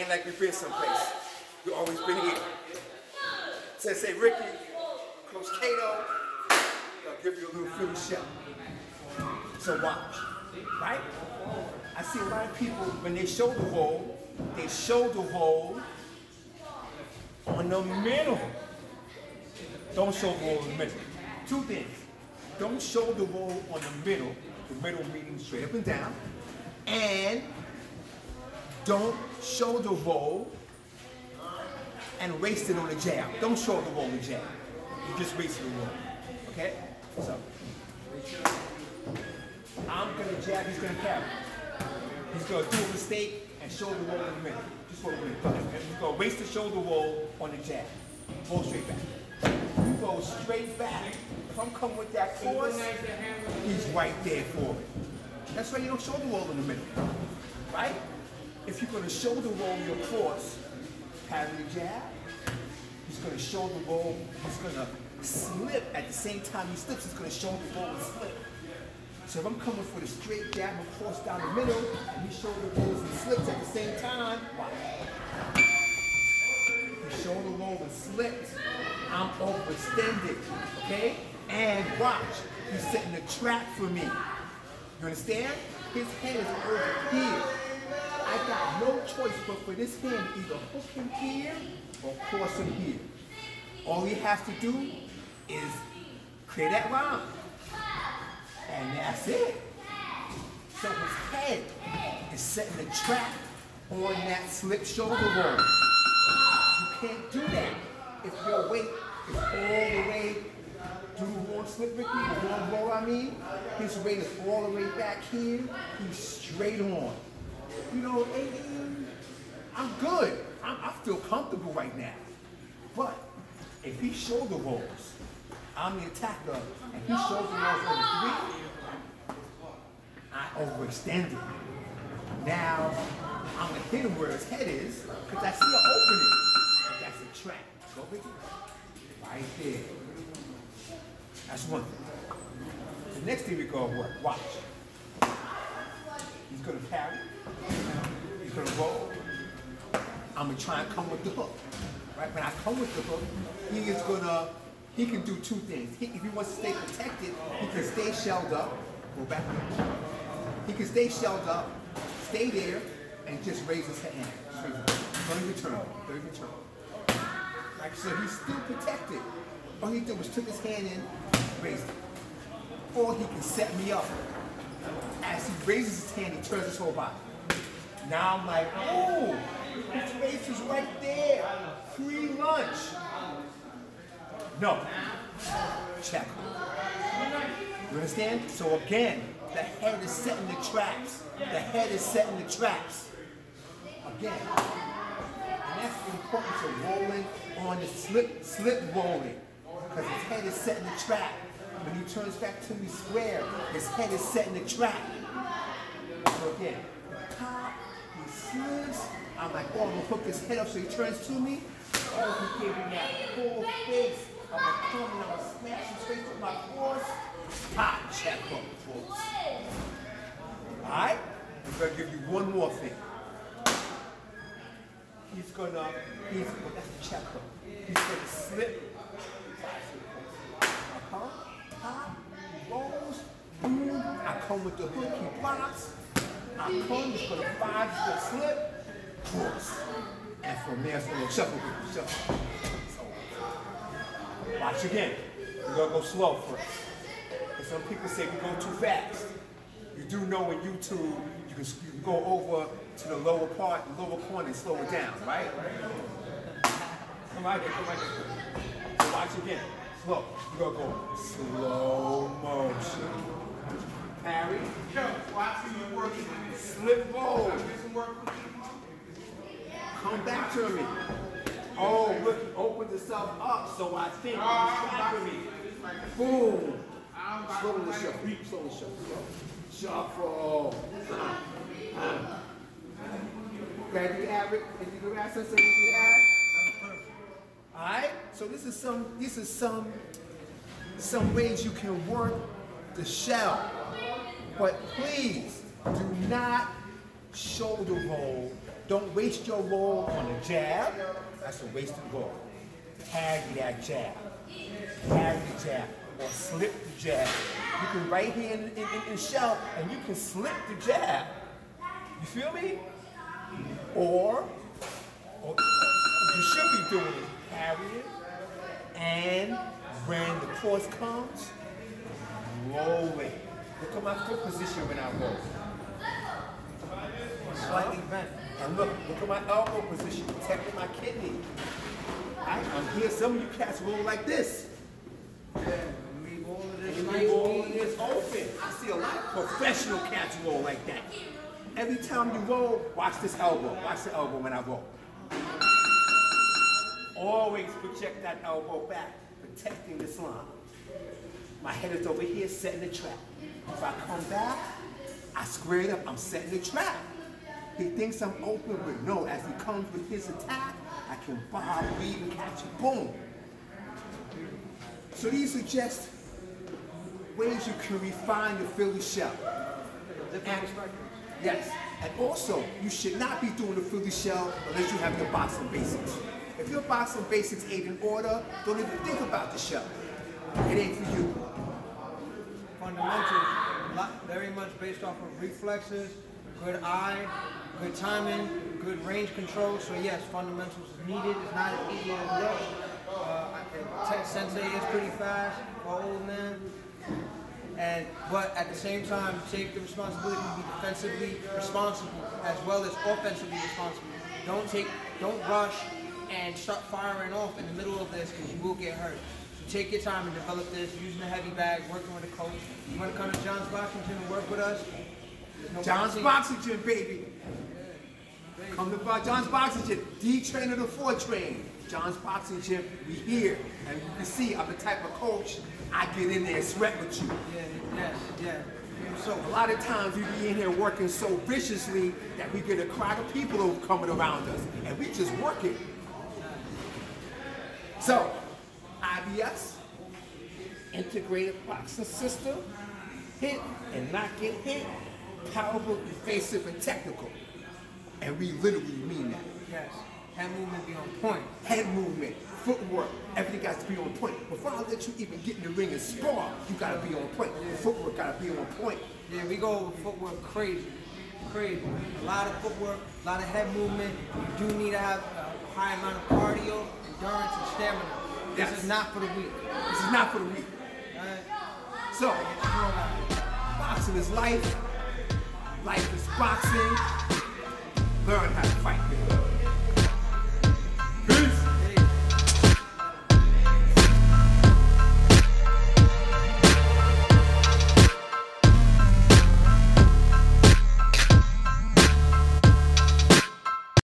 Ain't like we've been someplace. We've always been here. Say, Ricky, Coach Cato, I'll give you a little Philly shell. So watch, right? I see a lot of people, when they shoulder roll, they shoulder roll on the middle. Don't shoulder roll in the middle. Two things. Don't shoulder roll on the middle, the middle meaning straight up and down. And don't shoulder roll and waste it on the jab. Don't show shoulder roll the jab. You just waste the roll. Okay? So, I'm gonna jab, he's gonna carry. He's gonna do a mistake and shoulder roll in the middle. Just what we're gonna. He's gonna waste the shoulder roll on the jab. Roll straight back. You go straight back. If I'm coming with that force, he's right there for it. That's why you don't shoulder roll in the middle. Right? If you're gonna shoulder roll your force, carry the jab, he's gonna shoulder roll, he's gonna slip at the same time he slips, he's gonna shoulder roll and slip. So if I'm coming for the straight jab and cross down the middle, and he shoulder rolls and slips at the same time. He shoulder roll and slips, I'm overextended, okay? And watch, he's setting a trap for me. You understand? His head is over here. I got no choice but for this hand to either hook him here or cross him here. All he has to do is clear that round. And that's it. So his head is setting a trap on that slip shoulder roll. You can't do that if your weight is all the way do the horn slip Ricky, the horn roll I mean, his weight is all the way back here, he's straight on. You know, I'm good. I'm, I feel comfortable right now. But if he shoulder rolls, I'm the attacker, and he shoulder rolls on the three, I overextended. Now, I'm gonna hit him where his head is, because I see an opening. That's a trap. Go with it. Right there. That's one thing. The next thing we gonna work, watch. He's gonna carry. Gonna roll. I'm gonna try and come with the hook. Right? When I come with the hook, he is gonna, he can do two things. He, if he wants to stay protected, he can stay shelled up. Go back. He can stay shelled up, stay there, and just raise his hand. Just raise his hand. Don't even turn. Don't even turn. Like so, he's still protected. All he did was took his hand in, raised it. Or he can set me up. As he raises his hand, he turns his whole body. Now I'm like, oh, his face is right there. Free lunch. No. Check. You understand? So again, the head is setting the traps. The head is setting the traps. Again. And that's the importance of rolling on the slip, slip rolling. Because his head is setting the trap. When he turns back to me square, his head is setting the trap. So again, top, he slips. I'm like, oh, I'm gonna hook his head up so he turns to me. Oh, he gave me that full face. I'm gonna come and I'm gonna smash his face with my force. Pop, check up, folks. Alright? I'm gonna give you one more thing. He's gonna, he's, well, that's a check hook. He's gonna slip. Uh-huh. Come, pop, rolls, boom. I come with the hook, he blocks. Come, he's gonna five, gonna slip, cross. And from there, a little shuffle, shuffle. Watch again. We're gonna go slow first. And some people say we go too fast. You do know in YouTube, you can, you can go over to the lower part, the lower corner and slow it down, right? Come right there, come there. So watch again. Slow. You're gonna go slow motion. Parry. Slip roll. Come back to me. Oh, look, he opened himself up, so I think he's trapping me. Boom. Slow the shuffle. Slow the shuffle. Shuffle. Uh, uh. Glad you have it. If you us something you have. Alright? So this is some this is some some ways you can work the shell. But please do not shoulder roll Don't waste your roll on a jab. That's a wasted roll. Carry that jab. Carry the jab. Or slip the jab. You can right here in, in, in, shell and you can slip the jab. You feel me? Or, or you should be doing is carry it and when the cross comes, roll it. Look at my foot position when I roll. Slightly bent. And look, look at my elbow position, protecting my kidney. I, I'm here, some of you cats roll like this. Leave all of this And you roll easy. this open. I see a lot of professional cats roll like that. Every time you roll, watch this elbow. Watch the elbow when I roll. Always project that elbow back, protecting this line. My head is over here, setting the trap. If I come back, I square it up, I'm setting the trap. He thinks I'm open, but no, as he comes with his attack, I can bob, weave, and catch it, boom. So these are just ways you can refine the Philly shell. Perspectives. Yes, and also, you should not be doing the Philly shell unless you have your boxing basics. If your boxing basics ain't in order, don't even think about the shell. It ain't for you. Very much based off of reflexes, good eye, good timing, good range control. So yes, fundamentals is needed. It's not as easy as it. Uh, Tech Sensei is pretty fast old man. And but at the same time, take the responsibility to be defensively responsible as well as offensively responsible. Don't take, don't rush and start firing off in the middle of this because you will get hurt. Take your time and develop this using a heavy bag, working with a coach. You want to come to John's Boxing Gym and work with us? No John's boxing- Boxing Gym, baby. Come to John's Boxing Gym. D train trainer to four train. John's Boxing Gym, we here. And you can see I'm the type of coach, I get in there and sweat with you. Yeah, yes, yeah. So a lot of times we be in here working so viciously that we get a crowd of people coming around us. And we just working. So, IBS, integrated boxing system, hit and not get hit, powerful, evasive, and technical. And we literally mean that. Yes. Hand movement be on point. Head movement, footwork, everything got to be on point. Before I let you even get in the ring and spar, you gotta be on point. Footwork gotta be on point. Yeah, we go over footwork crazy. Crazy. A lot of footwork, a lot of head movement. You do need to have a high amount of cardio, endurance, and stamina. This Yes. is not for the weak. This is not for the weak. So, Get strong out here. boxing is life. Life is boxing. Learn how to fight, baby.